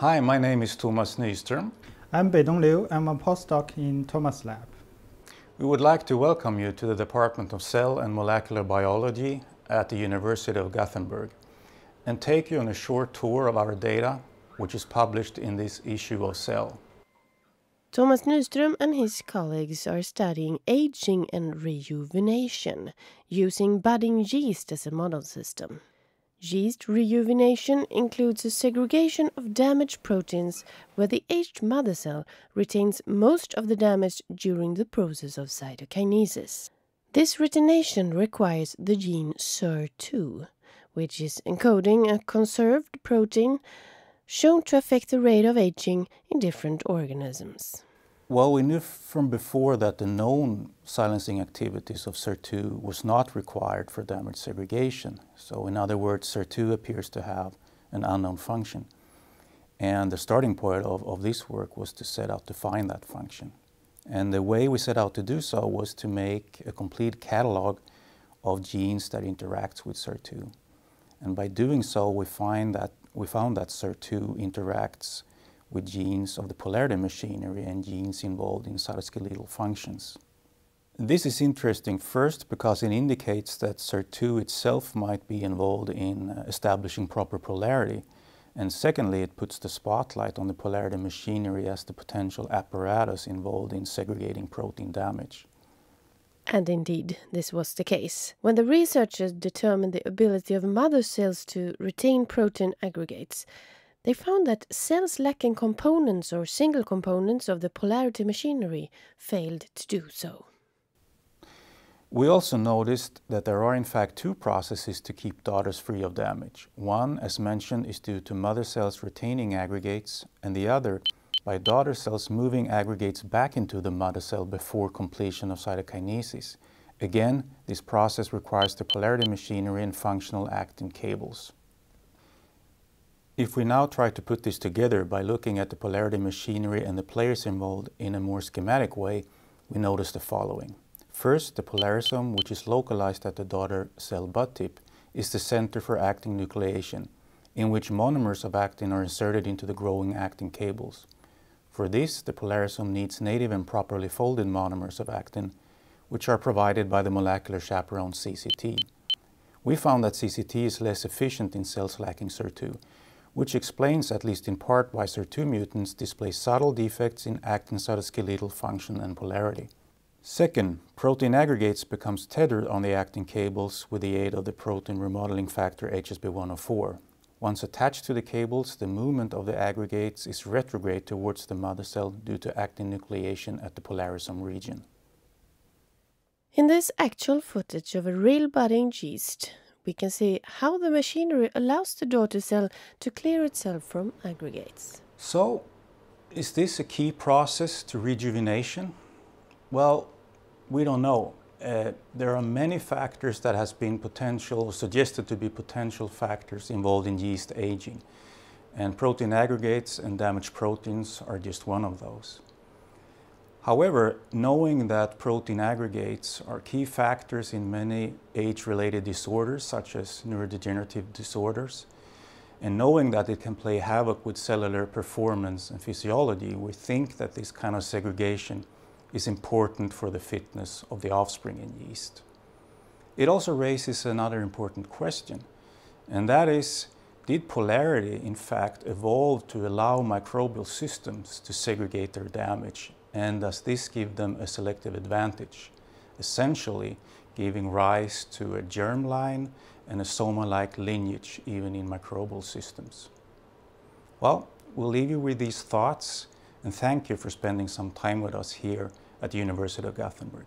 Hi, my name is Thomas Nyström. I'm Beidong Liu. I'm a postdoc in Thomas Lab. We would like to welcome you to the Department of Cell and Molecular Biology at the University of Gothenburg and take you on a short tour of our data, which is published in this issue of Cell. Thomas Nyström and his colleagues are studying aging and rejuvenation using budding yeast as a model system. Yeast rejuvenation includes a segregation of damaged proteins where the aged mother cell retains most of the damage during the process of cytokinesis. This retention requires the gene SIR2, which is encoding a conserved protein shown to affect the rate of aging in different organisms. Well, we knew from before that the known silencing activities of SIR2 was not required for damage segregation. So in other words, SIR2 appears to have an unknown function. And the starting point of, of this work was to set out to find that function. And the way we set out to do so was to make a complete catalog of genes that interacts with SIR2. And by doing so, we, find that, we found that SIR2 interacts with genes of the polarity machinery and genes involved in cytoskeletal functions. This is interesting first because it indicates that SIR2 itself might be involved in uh, establishing proper polarity, and secondly, it puts the spotlight on the polarity machinery as the potential apparatus involved in segregating protein damage. And indeed, this was the case. When the researchers determined the ability of mother cells to retain protein aggregates, they found that cells lacking components or single components of the polarity machinery failed to do so. We also noticed that there are in fact two processes to keep daughters free of damage. One, as mentioned, is due to mother cells retaining aggregates, and the other by daughter cells moving aggregates back into the mother cell before completion of cytokinesis. Again, this process requires the polarity machinery and functional actin cables. If we now try to put this together by looking at the polarity machinery and the players involved in a more schematic way, we notice the following. First, the polarisome, which is localized at the daughter cell bud tip, is the center for actin nucleation, in which monomers of actin are inserted into the growing actin cables. For this, the polarisome needs native and properly folded monomers of actin, which are provided by the molecular chaperone CCT. We found that CCT is less efficient in cells lacking SIR2, which explains, at least in part, why SIR2 mutants display subtle defects in actin cytoskeletal function and polarity. Second, protein aggregates becomes tethered on the actin cables with the aid of the protein remodeling factor HSP104. Once attached to the cables, the movement of the aggregates is retrograde towards the mother cell due to actin nucleation at the polarisome region. In this actual footage of a real budding yeast, we can see how the machinery allows the daughter cell to clear itself from aggregates. So, is this a key process to rejuvenation? Well, we don't know. Uh, there are many factors that has been potential, suggested to be potential factors involved in yeast aging. And protein aggregates and damaged proteins are just one of those. However, knowing that protein aggregates are key factors in many age-related disorders, such as neurodegenerative disorders, and knowing that it can play havoc with cellular performance and physiology, we think that this kind of segregation is important for the fitness of the offspring in yeast. It also raises another important question, and that is, did polarity in fact evolve to allow microbial systems to segregate their damage and does this give them a selective advantage, essentially giving rise to a germline and a soma-like lineage even in microbial systems? Well, we'll leave you with these thoughts and thank you for spending some time with us here at the University of Gothenburg.